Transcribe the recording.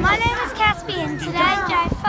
My name is Caspian. Today, I.